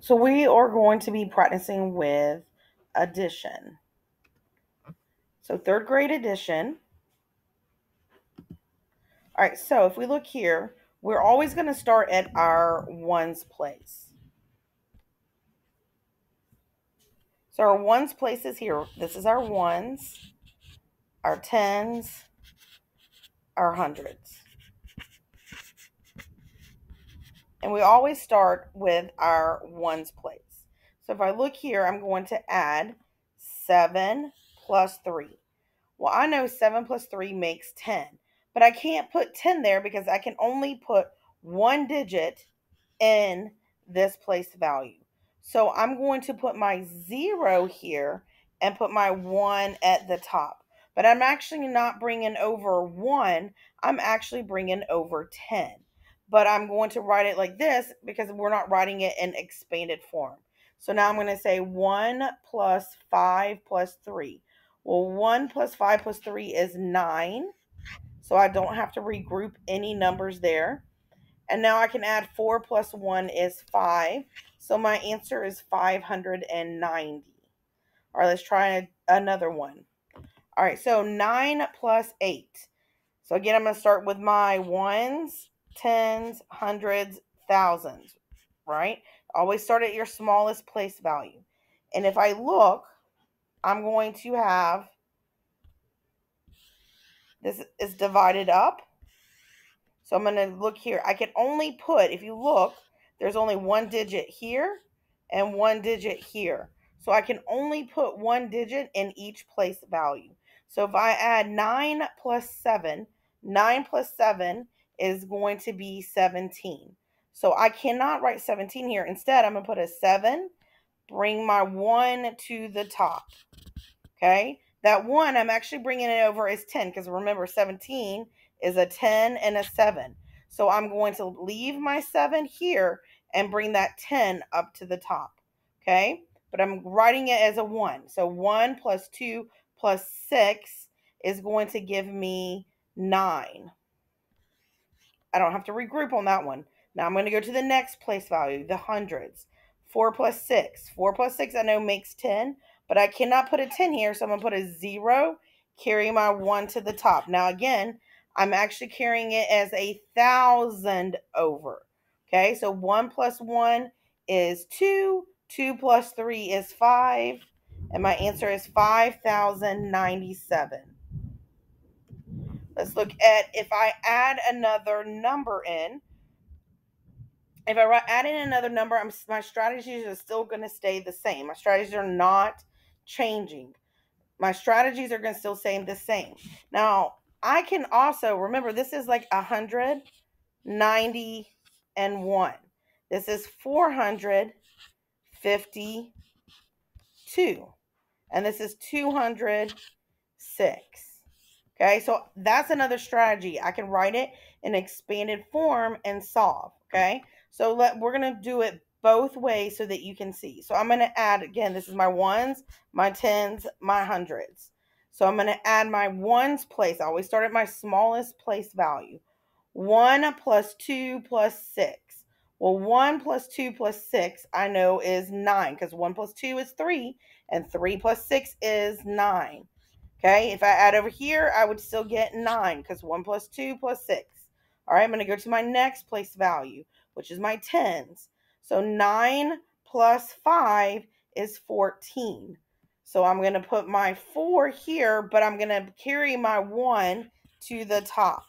So we are going to be practicing with addition. So third grade addition. All right, so if we look here, we're always going to start at our ones place. So our ones place is here. This is our ones, our tens, our hundreds. And we always start with our ones place. So if I look here, I'm going to add 7 plus 3. Well, I know 7 plus 3 makes 10. But I can't put 10 there because I can only put one digit in this place value. So I'm going to put my 0 here and put my 1 at the top. But I'm actually not bringing over 1. I'm actually bringing over 10 but I'm going to write it like this because we're not writing it in expanded form. So now I'm going to say 1 plus 5 plus 3. Well, 1 plus 5 plus 3 is 9. So I don't have to regroup any numbers there. And now I can add 4 plus 1 is 5. So my answer is 590. All right, let's try another one. All right, so 9 plus 8. So again, I'm going to start with my ones tens, hundreds, thousands, right? Always start at your smallest place value. And if I look, I'm going to have this is divided up. So I'm going to look here. I can only put, if you look, there's only one digit here and one digit here. So I can only put one digit in each place value. So if I add 9 plus 7, 9 plus 7 is going to be 17. So I cannot write 17 here. Instead, I'm going to put a 7, bring my 1 to the top. Okay? That 1, I'm actually bringing it over as 10 because remember, 17 is a 10 and a 7. So I'm going to leave my 7 here and bring that 10 up to the top. Okay? But I'm writing it as a 1. So 1 plus 2 plus 6 is going to give me 9. I don't have to regroup on that one. Now I'm going to go to the next place value, the hundreds. 4 plus 6. 4 plus 6 I know makes 10, but I cannot put a 10 here, so I'm going to put a 0, carry my 1 to the top. Now again, I'm actually carrying it as a thousand over. Okay, so 1 plus 1 is 2, 2 plus 3 is 5, and my answer is 5,097. Let's look at if I add another number in. If I add in another number, I'm, my strategies are still going to stay the same. My strategies are not changing. My strategies are going to still stay the same. Now, I can also, remember, this is like 190 and 1. This is 452. And this is 206. Okay, so that's another strategy. I can write it in expanded form and solve. Okay, so let we're gonna do it both ways so that you can see. So I'm gonna add again. This is my ones, my tens, my hundreds. So I'm gonna add my ones place. I always start at my smallest place value. One plus two plus six. Well, 1 plus 2 plus 6 I know is 9 because 1 plus 2 is 3 and 3 plus 6 is 9. Okay, if I add over here, I would still get 9 because 1 plus 2 plus 6. All right, I'm going to go to my next place value, which is my tens. So 9 plus 5 is 14. So I'm going to put my 4 here, but I'm going to carry my 1 to the top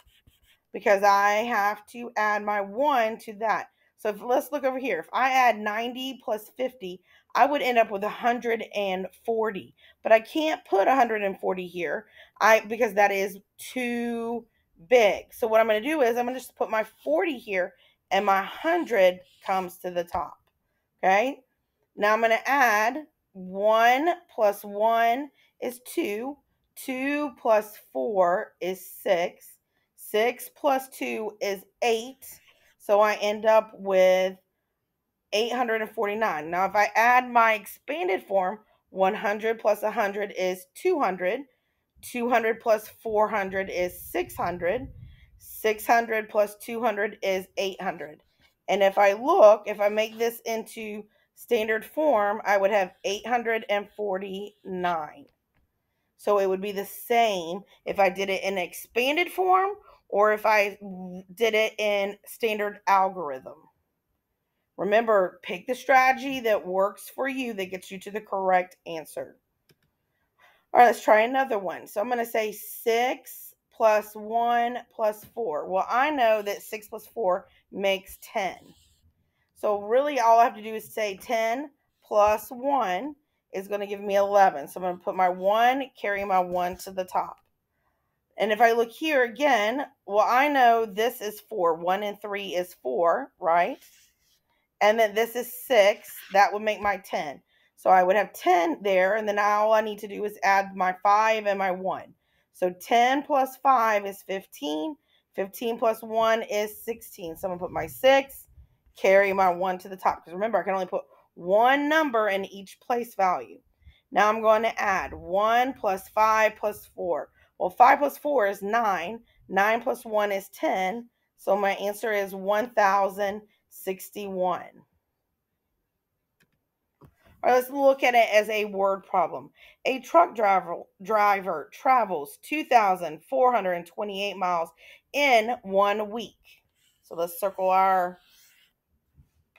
because I have to add my 1 to that. So if, let's look over here. If I add 90 plus 50, I would end up with 140. But I can't put 140 here I because that is too big. So what I'm going to do is I'm going to just put my 40 here and my 100 comes to the top. Okay? Now I'm going to add 1 plus 1 is 2. 2 plus 4 is 6. 6 plus 2 is 8. So I end up with 849. Now, if I add my expanded form, 100 plus 100 is 200. 200 plus 400 is 600. 600 plus 200 is 800. And if I look, if I make this into standard form, I would have 849. So it would be the same if I did it in expanded form or if I did it in standard algorithm. Remember, pick the strategy that works for you that gets you to the correct answer. All right, let's try another one. So I'm going to say 6 plus 1 plus 4. Well, I know that 6 plus 4 makes 10. So really all I have to do is say 10 plus 1 is going to give me 11. So I'm going to put my 1, carry my 1 to the top. And if I look here again, well, I know this is 4. 1 and 3 is 4, right? And then this is 6. That would make my 10. So I would have 10 there, and then all I need to do is add my 5 and my 1. So 10 plus 5 is 15. 15 plus 1 is 16. So I'm going to put my 6, carry my 1 to the top. Because remember, I can only put one number in each place value. Now I'm going to add 1 plus 5 plus 4. Well, 5 plus 4 is 9. 9 plus 1 is 10. So my answer is 1061. All right, let's look at it as a word problem. A truck driver driver travels 2,428 miles in one week. So let's circle our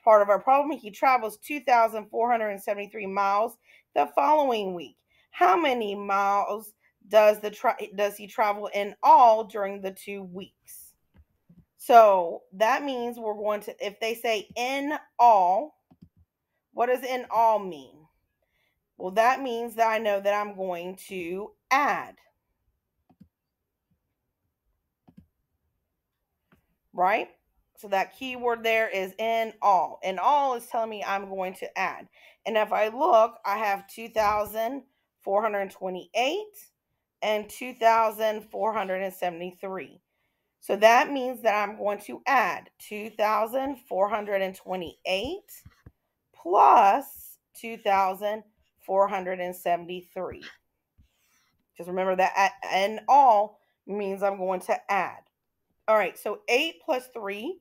part of our problem. He travels 2,473 miles the following week. How many miles does the tra- does he travel in all during the two weeks? So that means we're going to if they say in all what does in all mean? Well, that means that I know that I'm going to add. Right? So that keyword there is in all. In all is telling me I'm going to add. And if I look, I have 2,428 and 2,473. So that means that I'm going to add 2,428 plus 2,473. Because remember that and all means I'm going to add. All right, so 8 plus 3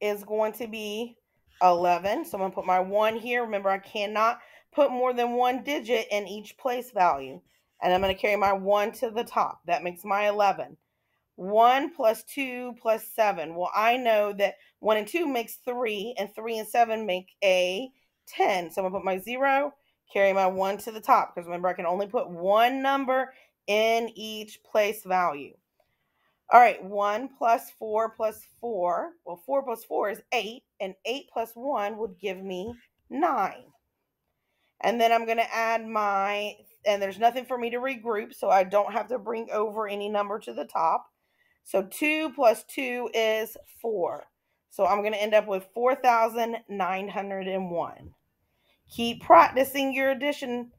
is going to be 11. So I'm going to put my 1 here. Remember, I cannot put more than one digit in each place value. And I'm going to carry my 1 to the top. That makes my 11. 1 plus 2 plus 7. Well, I know that 1 and 2 makes 3, and 3 and 7 make a 10. So I'm going to put my 0, carry my 1 to the top, because remember, I can only put one number in each place value. All right, 1 plus 4 plus 4. Well, 4 plus 4 is 8, and 8 plus 1 would give me 9. And then I'm going to add my, and there's nothing for me to regroup, so I don't have to bring over any number to the top. So 2 plus 2 is 4. So I'm going to end up with 4,901. Keep practicing your addition